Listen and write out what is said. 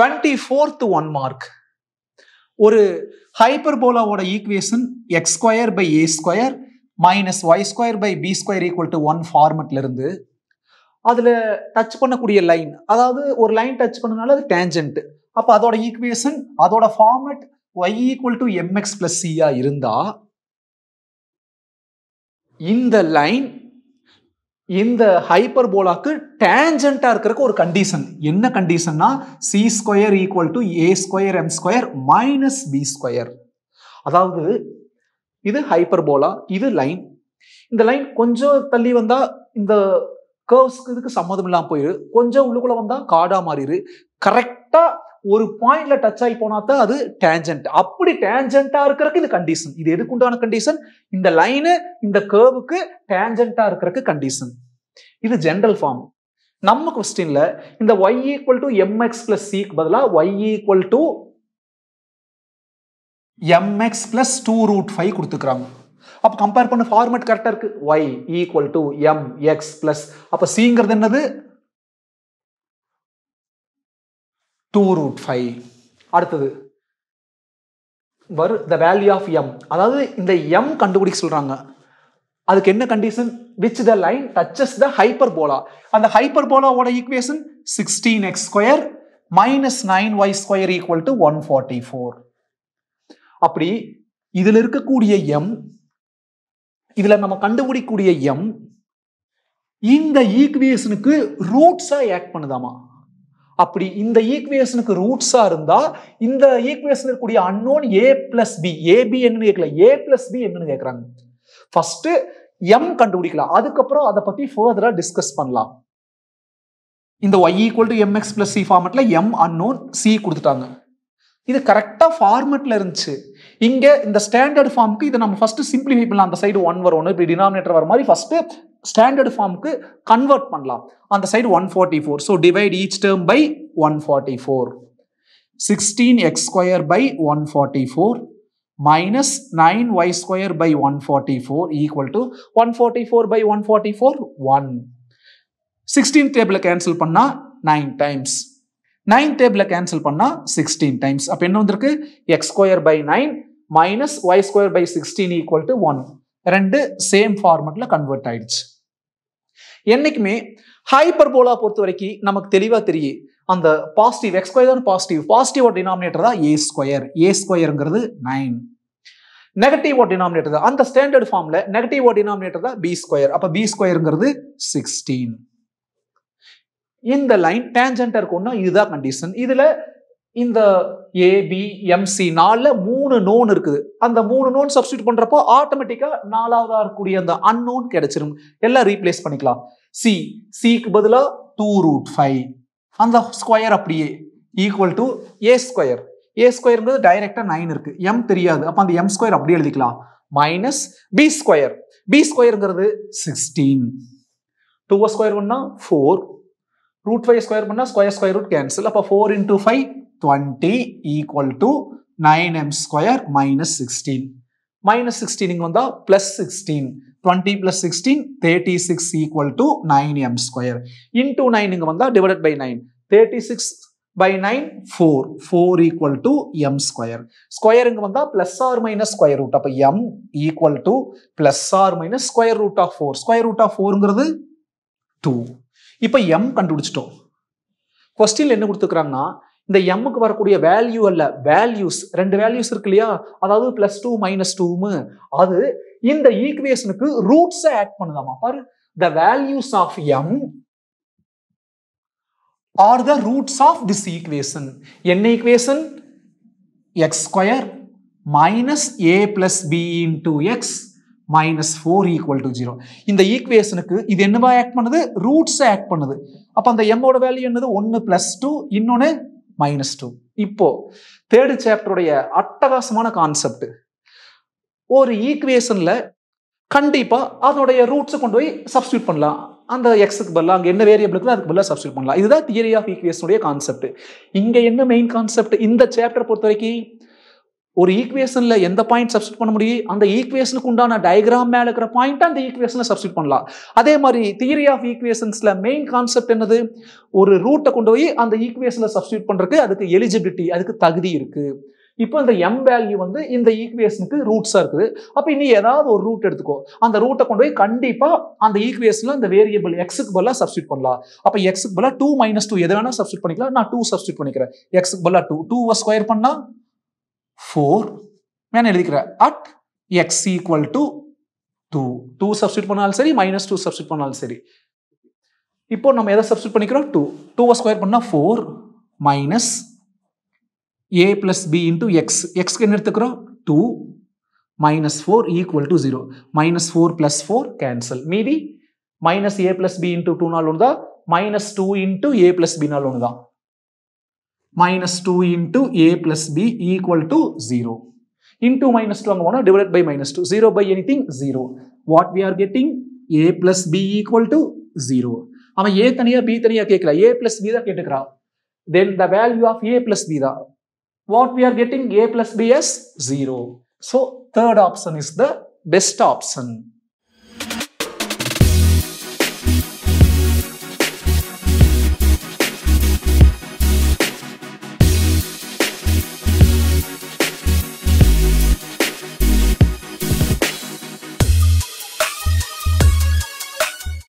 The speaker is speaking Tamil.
டுவெண்ட்டி ஃபோர்த் ஒன் மார்க் ஒரு ஹைப்பர்போலாவோட equation x square by a square minus y square by b square equal to one ஃபார்மெட்ல இருந்து அதில் டச் பண்ணக்கூடிய லைன் அதாவது ஒரு லைன் டச் பண்ணனால அது டேஞ்சன்ட் அப்போ அதோட ஈக்குவேஷன் அதோட format y equal to mx plus சியா இருந்தா இந்த லைன் இந்த ஹைப்பர் போலாக்கு டேஞ்சண்டா இருக்கிறக்கு ஒரு கண்டிஷன் என்ன கண்டிஷன்னா c square equal to a square m square minus b square அதாவது இது ஹைப்பர் போலா இது லைன் இந்த லைன் கொஞ்சம் தள்ளி வந்தா இந்த கர்வ்ஸ்க்கு இதுக்கு சம்மதம் இல்லாமல் போயிரு. கொஞ்சம் உள்ளுக்குள்ள வந்தா காடா மாறிடு கரெக்டா ஒரு பாயிண்ட்ல டச் ஆகி போனா தான் அது டேஞ்சன்ட் அப்படி டேஞ்சண்டா இருக்கிறதுக்கு இது கண்டிஷன் இது எதுக்கு உண்டான கண்டிஷன் இந்த லைனு இந்த கேர்வுக்கு டேஞ்சண்டா இருக்கிறதுக்கு கண்டிஷன் இது ஜென்ரல் ஃபார்ம் நம்ம கொஸ்டின்ல இந்த y equal to mx plus சிக்கு பதிலாக y equal to mx plus two root five கொடுத்துக்கிறாங்க. அப்போ கம்பேர் பண்ண ஃபார்மேட் கரெக்டாக இருக்கு. y equal to m x plus அப்போ சிங்கிறது என்னது? டூ ரூட் ஃபைவ் அடுத்தது வரு த வேல்யூ ஆஃப் எம் அதாவது இந்த எம் கண்டுபிடிக்க சொல்றாங்க. அதுக்கு என்ன condition which the line touches the hyperbola அந்த ஹைப்பர் போலாவோட equation sixteen x square minus nine y square equal to one forty four அப்படி இதுல இருக்கக்கூடிய எம் இதுல நம்ம கண்டுபிடிக்கக்கூடிய எம் இந்த ஈக்குவேஷனுக்கு ரூட்ஸா ஆக்ட் பண்ணுதாமா? அப்படி இந்த ஈக்குவேஷனுக்கு ரூட்ஸா இருந்தா இந்த ஈக்குவேஷன் இருக்கக்கூடிய unknown a plus b AB என்னன்னு கேட்கல ஏ பிளஸ் பி என்னன்னு கேட்கறாங்க ஃபர்ஸ்ட் எம் கண்டுபிடிக்கலாம். அதுக்கப்புறம் அதை பத்தி ஃபர்தரா டிஸ்கஸ் பண்ணலாம். இந்த y equal to mx plus c ஃபார்மெட்ல M unknown C கொடுத்துட்டாங்க. இது கரெக்டாக ஃபார்மெட்டில் இருந்துச்சு. இங்கே இந்த ஸ்டாண்டர்ட் ஃபார்முக்கு இதை நம்ம ஃபஸ்ட்டு சிம்பிளிஃபை பண்ணலாம். அந்த சைடு ஒன் வரும் இப்படி டினாமினேட்டர் வர மாதிரி ஃபஸ்ட்டு ஸ்டாண்டர்ட் ஃபார்முக்கு கன்வெர்ட் பண்ணலாம். அந்த side one forty four so divide each term by one forty four sixteen x square by one forty four minus nine square square by one forty four equal to one forty four by one forty four one sixteen cancel பண்ணா nine times nine table cancel பண்ணா சிக்ஸ்டீன் டைம்ஸ் அப்போ என்ன வந்திருக்கு? X square by nine minus y square by sixteen equal to one ரெண்டு சேம் ஃபார்மெட்ல கன்வெர்ட் ஆயிடுச்சு. என்னைக்குமே ஹைப்பர்போலா பொறுத்த வரைக்கும் நமக்கு தெளிவாக தெரியும். அந்த பாசிட்டிவ் எக்ஸ் ஸ்கொயர் தான் பாசிட்டிவ் பாசிட்டிவ் டினாமினேட்டர் தான் ஏ ஸ்கொயர் ஏ ஸ்கொயருங்கிறது நைன் நெகட்டிவ் டினாமினேட்டர் தான். அந்த ஸ்டாண்டர்ட் ஃபார்ம்ல நெகட்டிவ் டினாமினேட்டர் தான் பி ஸ்கொயர் அப்போ பி ஸ்கொயருங்கிறது சிக்ஸ்டீன் இந்த லைன் டேஞ்சண்டா இருக்கும்னா இதுதான் கண்டிஷன் இதுல இந்த ஏபி எம்சி நாலுல மூணு நோன் இருக்குது. அந்த மூணு நோன் சப்ஸ்டியூட் பண்றப்போ ஆட்டோமேட்டிக்கா நாலாவதா இருக்கக்கூடிய அந்த அன்னோன் கிடைச்சிரும். எல்லாம் ரீப்ளேஸ் பண்ணிக்கலாம். சி சிக்கு பதிலாக டூ ரூட் ஃபைவ் அந்த ஸ்கொயர் அப்படியே equal to a square a ஸ்கொயருங்கிறது டைரெக்டாக நைன் இருக்கு. எம் தெரியாது. அப்போ அந்த எம் ஸ்கொயர் அப்படியே எழுதிக்கலாம். மைனஸ் பி ஸ்கொயர் பி ஸ்கொயருங்கிறது சிக்ஸ்டீன் டூ ஸ்கொயர் பண்ணா ஃபோர் ரூட் ஃபைவ் ஸ்கொயர் பண்ணா ஸ்கொயர் ஸ்கொயர் ரூட் கேன்சல் அப்போ four into five twenty equal to nine m square minus sixteen minus சிக்ஸ்டீனுக்கு வந்தால் plus sixteen twenty plus sixteen thirty six equal to nine m square into nine இங்கே வந்தால் divided by nine thirty six by nine four four equal to m square ஸ்கொயருங்க வந்தால் plus or minus square root அப்போ m equal to plus or minus square root of four square root of ஃபோருங்கிறது two இப்போ எம் கண்டுபிடிச்சிட்டோம். கொஸ்டின் என்ன கொடுத்துக்கிறாங்கன்னா இந்த எம்முக்கு வரக்கூடிய வேல்யூ அல்ல வேல்யூஸ் ரெண்டு வேல்யூஸ் இருக்கு இல்லையா? அதாவது பிளஸ் டூ மைனஸ் டூமு அது இந்த ஈக்குவேஷனுக்கு ரூட்ஸை ஆட் பண்ணுதாமா? பாரு. The values of m are the roots of this equation என்ன equation x square minus a plus b into x minus four equal to zero இந்த ஈக்குவேஷனுக்கு இது என்னவா ஆக்ட் பண்ணுது? ரூட்ஸை ஆக்ட் பண்ணுது. அப்போ அந்த எம்மோட வேல்யூ என்னது? ஒன்று பிளஸ் டூ இன்னொன்று மைனஸ் டூ இப்போ தேர்டு சாப்டருடைய அட்டகாசமான கான்செப்ட் ஒரு ஈக்குவேஷன்ல கண்டிப்பா அதனுடைய ரூட்ஸை கொண்டு போய் சப்ஸ்டியூட் பண்ணலாம். அந்த எக்ஸுக்கு பதிலாக அங்கே என்ன வேரியபிளுக்கு அதுக்கு பதிலாக சப்ஸ்டியூட் பண்ணலாம். இதுதான் தியரி ஆஃப் ஈக்குவேஷனுடைய கான்செப்ட் இங்கே என்ன மெயின் கான்செப்ட் இந்த சாப்டர் பொறுத்த வரைக்கும் ஒரு ஈக்குவேஷனில் எந்த பாயிண்ட் சப்ஸ்டிட் பண்ண முடியும்? அந்த ஈக்குவேஷனுக்கு உண்டான டயக்ராம் மேலே இருக்கிற பாயிண்ட் அந்த ஈக்குவேஷனில் சப்ஸ்டிட் பண்ணலாம். அதே மாதிரி தியரி ஆஃப் ஈக்குவேஷன்ஸில் மெயின் கான்செப்ட் என்னது? ஒரு ரூட்டை கொண்டு போய் அந்த ஈக்குவேஷனில் சப்ஸ்டியூட் பண்ணுறக்கு அதுக்கு எலிஜிபிலிட்டி அதுக்கு தகுதி இருக்குது இப்போ இந்த எம் வேல்யூ வந்து இந்த ஈக்குவேஷனுக்கு ரூட்ஸாக இருக்குது. அப்போ இனி ஏதாவது ஒரு ரூட் எடுத்துக்கோ. அந்த ரூட்டை கொண்டு போய் கண்டிப்பாக அந்த ஈக்குவேஷனில் அந்த வேரியபிள் எக்ஸுக்கு பதிலாக சப்ஸ்டியூட் பண்ணலாம். அப்போ எக்ஸுக்கு பதிலாக டூ மைனஸ் டூ எது வேணால் சப்ஸ்டியூட் பண்ணிக்கலாம். நான் டூ சப்ஸ்டியூட் பண்ணிக்கிறேன். எக்ஸுக்கு பதிலாக டூ டூவை ஸ்கொயர் பண்ணால் ஃபோர் நான் எழுதிக்கிறேன் at x equal to two two substitute பண்ணாலும் சரி மைனஸ் டூ சப்ஸ்டியூட் பண்ணாலும் சரி. இப்போ நம்ம எதை சப்ஸ்டியூட் பண்ணிக்கிறோம்? டூ டூவை ஸ்கொயர் பண்ணால் four minus a plus b into x எக்ஸ்க்கு என்ன எடுத்துக்கிறோம்? Two minus four equal to zero minus four plus four cancel மீதி minus a plus b into டூனால் ஒன்று தான் minus two into a plus பினால் ஒன்று தான் minus two into a plus b equal to zero into minus two அங்கே போனால் divide by minus two zero by anything zero what we are getting a plus b equal to zero அவன் ஏ தனியா பி தனியா கேட்கல ஏ பிளஸ் பி தான் கேட்டுக்கிறான். Then the value of a plus b தான். What we are getting? A plus b as 0. So third option is the best option.